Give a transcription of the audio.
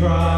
right